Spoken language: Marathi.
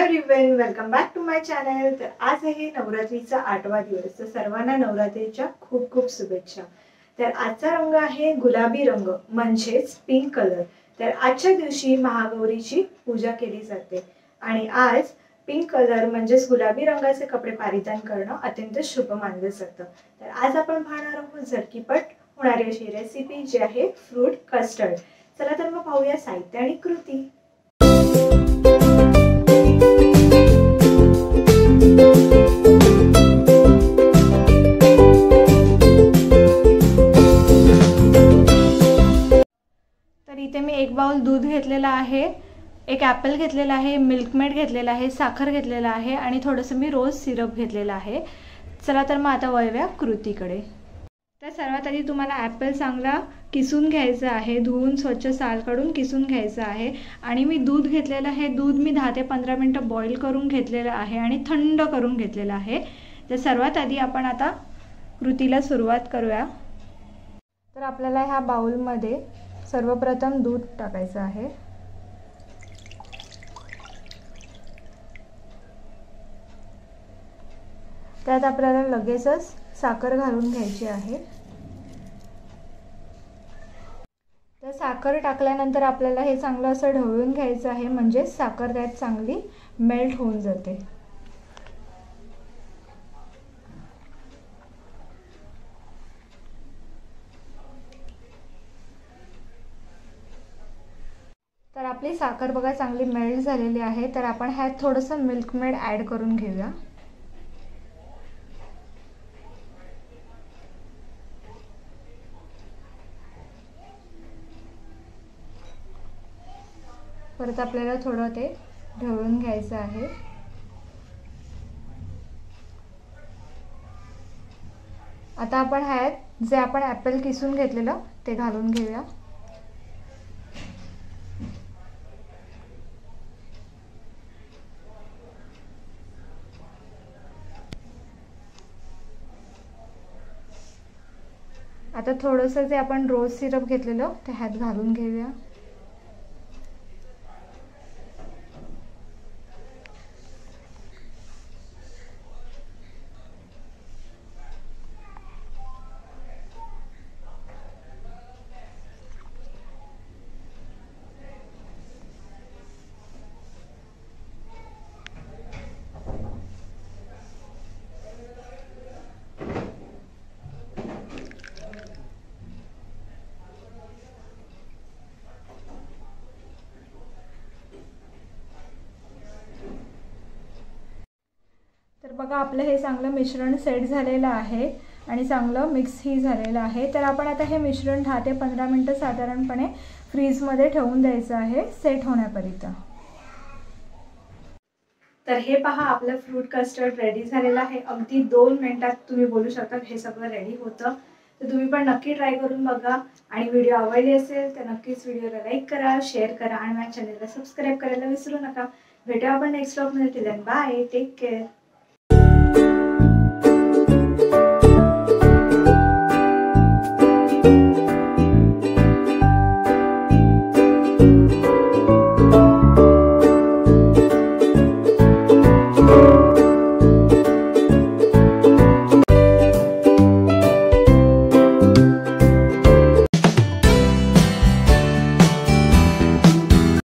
Everyone welcome back to my channel तर आज आहे नवरात्रीचा आठवा दिवस. तर सर्वांना नवरात्रीच्या खूप खूप शुभेच्छा. तर आजचा रंग आहे गुलाबी रंग म्हणजेच पिंक कलर तर आजच्या दिवशी महागौरीची पूजा केली जाते. आणि आज पिंक कलर म्हणजेच गुलाबी रंगाचे कपडे परिधान करणं अत्यंत शुभ मानलं जातं. तर आज आपण पाहणार आहोत झटकीपट होणारी अशी रेसिपी जी आहे फ्रूट कस्टर्ड चला तर मग पाहूया साहित्य आणि कृती. इथे मी एक बाउल दूध घेतलेलं आहे एक ॲपल घेतलेला आहे मिल्कमेड घेतलेला आहे साखर घेतलेला आहे आणि थोडंसं मी रोज सिरप घेतलेलं आहे. चला तर मग आता वळव्या कृतीकडे. तर सर्वात आधी तुम्हाला ॲपल चांगला किसून घ्यायचं आहे धुवून स्वच्छ साल काढून किसून घ्यायचं आहे. आणि मी दूध घेतलेलं आहे दूध मी दहा ते पंधरा मिनटं बॉईल करून घेतलेलं आहे आणि थंड करून घेतलेलं आहे. तर सर्वात आधी आपण आता कृतीला सुरुवात करूया. तर आपल्याला ह्या बाउलमध्ये सर्वप्रथम दूध टाकायचं आहे. त्यात आपल्याला लगेचच साखर घालून घ्यायची आहे. तर साखर टाकल्यानंतर आपल्याला हे चांगलं असं ढवळून घ्यायचं आहे म्हणजे साखर त्यात चांगली मेल्ट होऊन जाते तर आपली साखर बघा चांगली मेल्ट झालेली आहे तर आपण ह्यात थोडंसं मिल्कमेड ॲड करून घेऊया. परत आपल्याला थोडं ते ढवळून घ्यायचं आहे. आता आपण ह्यात जे आपण ॲपल किसून घेतलेलं ते घालून घेऊया. आता थोडंसं जे आपण रोज सिरप घेतलेलं ते ह्यात घालून घेऊया. तर बघा आपलं हे चांगलं मिश्रण सेट झालेलं आहे आणि चांगलं मिक्सही झालेलं आहे. तर आपण आता हे मिश्रण दहा ते पंधरा मिनटं साधारणपणे फ्रीजमध्ये ठेवून द्यायचं आहे सेट होण्यापर्यंत. तर हे पहा आपलं फ्रूट कस्टर्ड रेडी झालेलं आहे. अगदी दोन मिनटात तुम्ही बोलू शकता हे सगळं रेडी होतं. तर तुम्ही पण नक्की ट्राय करून बघा. आणि व्हिडिओ आवडली असेल तर नक्कीच व्हिडिओला लाईक करा शेअर करा आणि माझ्या चॅनलला सबस्क्राईब करायला विसरू नका. भेटूया आपण नेक्स्ट ब्लॉगमध्ये बाय टेक केअर